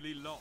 really.